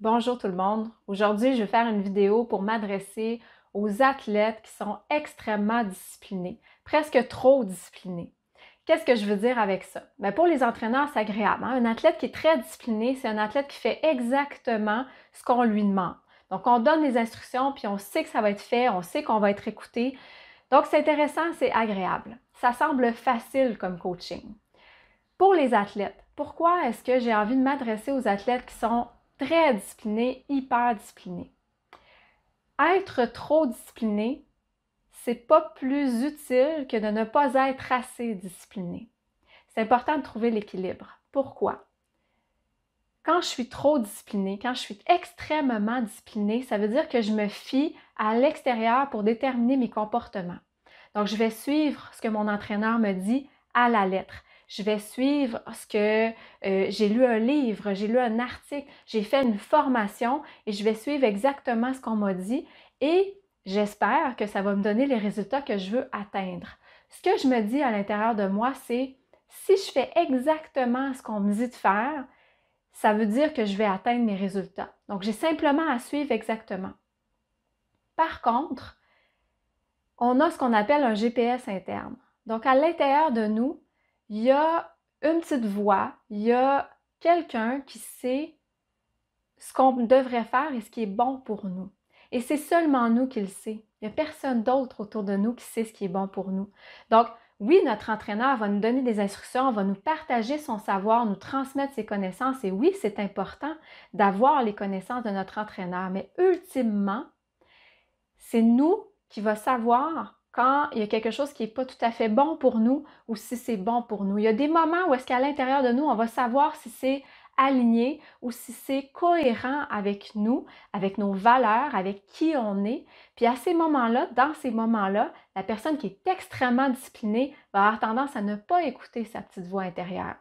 Bonjour tout le monde. Aujourd'hui, je vais faire une vidéo pour m'adresser aux athlètes qui sont extrêmement disciplinés, presque trop disciplinés. Qu'est-ce que je veux dire avec ça? Bien, pour les entraîneurs, c'est agréable. Hein? Un athlète qui est très discipliné, c'est un athlète qui fait exactement ce qu'on lui demande. Donc, on donne les instructions, puis on sait que ça va être fait, on sait qu'on va être écouté. Donc, c'est intéressant, c'est agréable. Ça semble facile comme coaching. Pour les athlètes, pourquoi est-ce que j'ai envie de m'adresser aux athlètes qui sont très disciplinés, hyper disciplinés? Être trop discipliné, c'est pas plus utile que de ne pas être assez discipliné. C'est important de trouver l'équilibre. Pourquoi? Quand je suis trop disciplinée, quand je suis extrêmement disciplinée, ça veut dire que je me fie à l'extérieur pour déterminer mes comportements. Donc, je vais suivre ce que mon entraîneur me dit à la lettre. Je vais suivre ce que euh, j'ai lu un livre, j'ai lu un article, j'ai fait une formation et je vais suivre exactement ce qu'on m'a dit et j'espère que ça va me donner les résultats que je veux atteindre. Ce que je me dis à l'intérieur de moi, c'est si je fais exactement ce qu'on me dit de faire, ça veut dire que je vais atteindre mes résultats. Donc, j'ai simplement à suivre exactement. Par contre, on a ce qu'on appelle un GPS interne. Donc, à l'intérieur de nous, il y a une petite voix, il y a quelqu'un qui sait ce qu'on devrait faire et ce qui est bon pour nous. Et c'est seulement nous qui le sait. Il n'y a personne d'autre autour de nous qui sait ce qui est bon pour nous. Donc, oui, notre entraîneur va nous donner des instructions, va nous partager son savoir, nous transmettre ses connaissances. Et oui, c'est important d'avoir les connaissances de notre entraîneur. Mais ultimement, c'est nous qui va savoir quand il y a quelque chose qui n'est pas tout à fait bon pour nous ou si c'est bon pour nous. Il y a des moments où est-ce qu'à l'intérieur de nous, on va savoir si c'est aligné ou si c'est cohérent avec nous, avec nos valeurs, avec qui on est. Puis à ces moments-là, dans ces moments-là, la personne qui est extrêmement disciplinée va avoir tendance à ne pas écouter sa petite voix intérieure.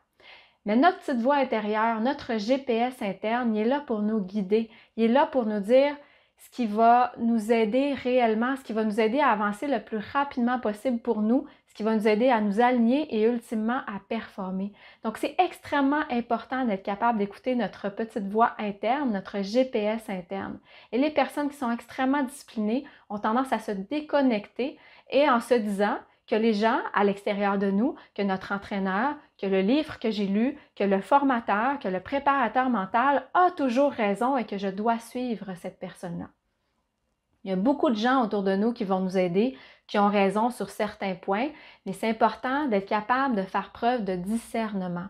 Mais notre petite voix intérieure, notre GPS interne, il est là pour nous guider. Il est là pour nous dire ce qui va nous aider réellement, ce qui va nous aider à avancer le plus rapidement possible pour nous, ce qui va nous aider à nous aligner et ultimement à performer. Donc, c'est extrêmement important d'être capable d'écouter notre petite voix interne, notre GPS interne. Et les personnes qui sont extrêmement disciplinées ont tendance à se déconnecter et en se disant, que les gens à l'extérieur de nous, que notre entraîneur, que le livre que j'ai lu, que le formateur, que le préparateur mental a toujours raison et que je dois suivre cette personne-là. Il y a beaucoup de gens autour de nous qui vont nous aider, qui ont raison sur certains points, mais c'est important d'être capable de faire preuve de discernement.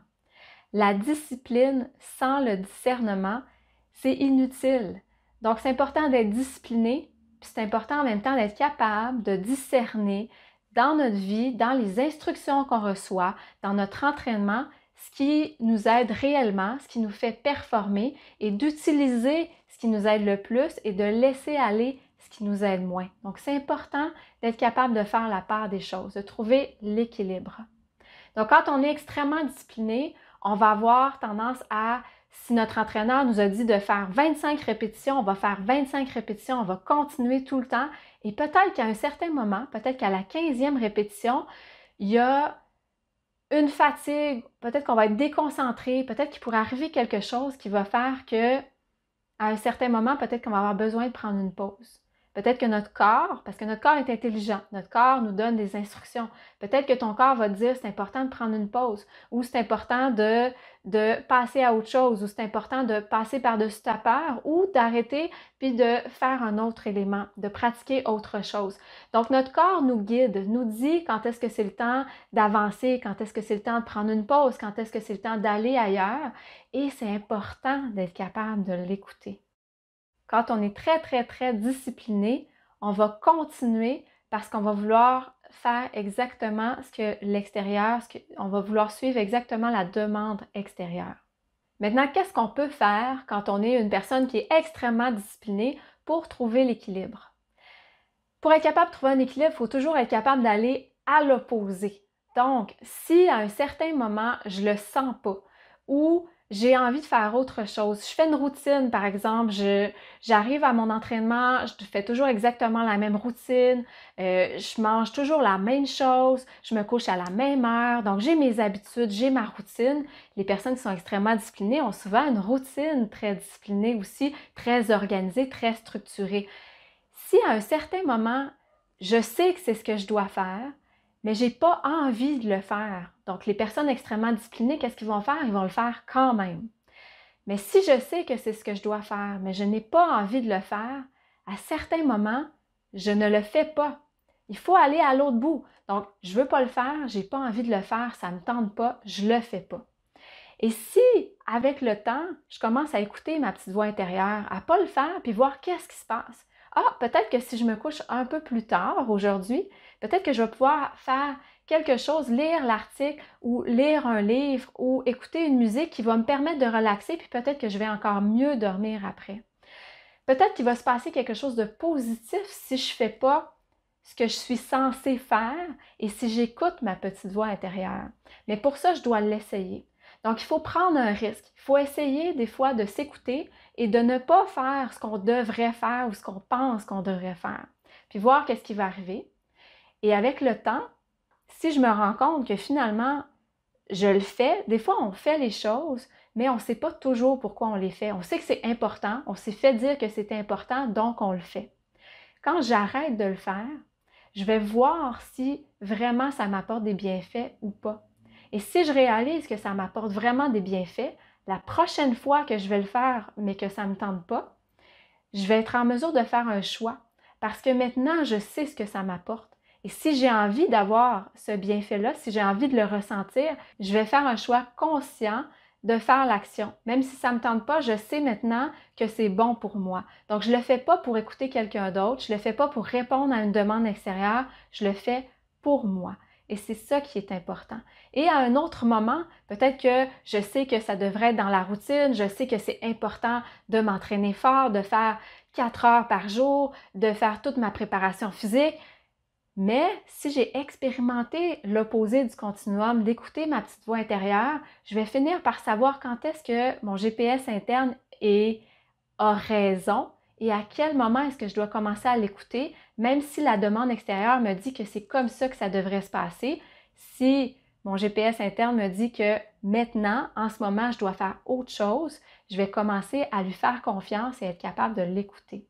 La discipline sans le discernement, c'est inutile. Donc, c'est important d'être discipliné, puis c'est important en même temps d'être capable de discerner, dans notre vie, dans les instructions qu'on reçoit, dans notre entraînement, ce qui nous aide réellement, ce qui nous fait performer et d'utiliser ce qui nous aide le plus et de laisser aller ce qui nous aide moins. Donc, c'est important d'être capable de faire la part des choses, de trouver l'équilibre. Donc, quand on est extrêmement discipliné, on va avoir tendance à si notre entraîneur nous a dit de faire 25 répétitions, on va faire 25 répétitions, on va continuer tout le temps. Et peut-être qu'à un certain moment, peut-être qu'à la 15e répétition, il y a une fatigue, peut-être qu'on va être déconcentré, peut-être qu'il pourrait arriver quelque chose qui va faire que, à un certain moment, peut-être qu'on va avoir besoin de prendre une pause. Peut-être que notre corps, parce que notre corps est intelligent, notre corps nous donne des instructions. Peut-être que ton corps va te dire c'est important de prendre une pause, ou c'est important de, passer à autre chose, ou c'est important de passer par-dessus ta peur, ou d'arrêter puis de faire un autre élément, de pratiquer autre chose. Donc notre corps nous guide, nous dit quand est-ce que c'est le temps d'avancer, quand est-ce que c'est le temps de prendre une pause, quand est-ce que c'est le temps d'aller ailleurs, et c'est important d'être capable de l'écouter quand on est très, très, très discipliné, on va continuer parce qu'on va vouloir faire exactement ce que l'extérieur, on va vouloir suivre exactement la demande extérieure. Maintenant, qu'est-ce qu'on peut faire quand on est une personne qui est extrêmement disciplinée pour trouver l'équilibre? Pour être capable de trouver un équilibre, il faut toujours être capable d'aller à l'opposé. Donc, si à un certain moment, je le sens pas ou j'ai envie de faire autre chose. Je fais une routine, par exemple, j'arrive à mon entraînement, je fais toujours exactement la même routine, euh, je mange toujours la même chose, je me couche à la même heure, donc j'ai mes habitudes, j'ai ma routine. Les personnes qui sont extrêmement disciplinées ont souvent une routine très disciplinée aussi, très organisée, très structurée. Si à un certain moment, je sais que c'est ce que je dois faire, mais j'ai pas envie de le faire. Donc, les personnes extrêmement disciplinées, qu'est-ce qu'ils vont faire? Ils vont le faire quand même. Mais si je sais que c'est ce que je dois faire, mais je n'ai pas envie de le faire, à certains moments, je ne le fais pas. Il faut aller à l'autre bout. Donc, je ne veux pas le faire, je n'ai pas envie de le faire, ça ne me tente pas, je ne le fais pas. Et si, avec le temps, je commence à écouter ma petite voix intérieure, à ne pas le faire, puis voir qu'est-ce qui se passe. Ah, peut-être que si je me couche un peu plus tard aujourd'hui, peut-être que je vais pouvoir faire quelque chose, lire l'article ou lire un livre ou écouter une musique qui va me permettre de relaxer, puis peut-être que je vais encore mieux dormir après. Peut-être qu'il va se passer quelque chose de positif si je ne fais pas ce que je suis censée faire et si j'écoute ma petite voix intérieure. Mais pour ça, je dois l'essayer. Donc, il faut prendre un risque. Il faut essayer des fois de s'écouter et de ne pas faire ce qu'on devrait faire ou ce qu'on pense qu'on devrait faire. Puis voir qu'est-ce qui va arriver. Et avec le temps, si je me rends compte que finalement, je le fais, des fois on fait les choses, mais on ne sait pas toujours pourquoi on les fait. On sait que c'est important, on s'est fait dire que c'est important, donc on le fait. Quand j'arrête de le faire, je vais voir si vraiment ça m'apporte des bienfaits ou pas. Et si je réalise que ça m'apporte vraiment des bienfaits, la prochaine fois que je vais le faire, mais que ça ne me tente pas, je vais être en mesure de faire un choix parce que maintenant, je sais ce que ça m'apporte. Et si j'ai envie d'avoir ce bienfait-là, si j'ai envie de le ressentir, je vais faire un choix conscient de faire l'action. Même si ça ne me tente pas, je sais maintenant que c'est bon pour moi. Donc, je ne le fais pas pour écouter quelqu'un d'autre, je ne le fais pas pour répondre à une demande extérieure, je le fais pour moi. Et c'est ça qui est important. Et à un autre moment, peut-être que je sais que ça devrait être dans la routine, je sais que c'est important de m'entraîner fort, de faire quatre heures par jour, de faire toute ma préparation physique. Mais si j'ai expérimenté l'opposé du continuum, d'écouter ma petite voix intérieure, je vais finir par savoir quand est-ce que mon GPS interne est, a raison et à quel moment est-ce que je dois commencer à l'écouter, même si la demande extérieure me dit que c'est comme ça que ça devrait se passer. Si mon GPS interne me dit que maintenant, en ce moment, je dois faire autre chose, je vais commencer à lui faire confiance et être capable de l'écouter.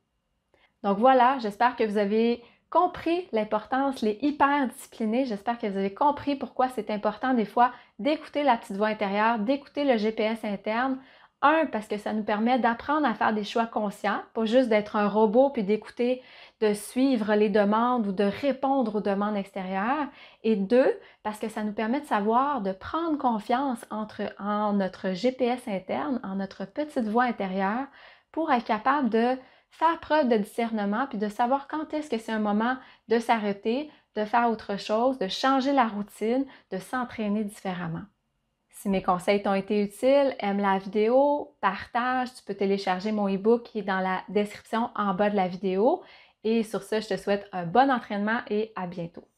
Donc voilà, j'espère que vous avez compris l'importance, les hyper disciplinés. J'espère que vous avez compris pourquoi c'est important des fois d'écouter la petite voix intérieure, d'écouter le GPS interne. Un, parce que ça nous permet d'apprendre à faire des choix conscients, pas juste d'être un robot puis d'écouter, de suivre les demandes ou de répondre aux demandes extérieures. Et deux, parce que ça nous permet de savoir, de prendre confiance en notre GPS interne, en notre petite voix intérieure, pour être capable de faire preuve de discernement, puis de savoir quand est-ce que c'est un moment de s'arrêter, de faire autre chose, de changer la routine, de s'entraîner différemment. Si mes conseils t'ont été utiles, aime la vidéo, partage, tu peux télécharger mon e-book qui est dans la description en bas de la vidéo. Et sur ce, je te souhaite un bon entraînement et à bientôt.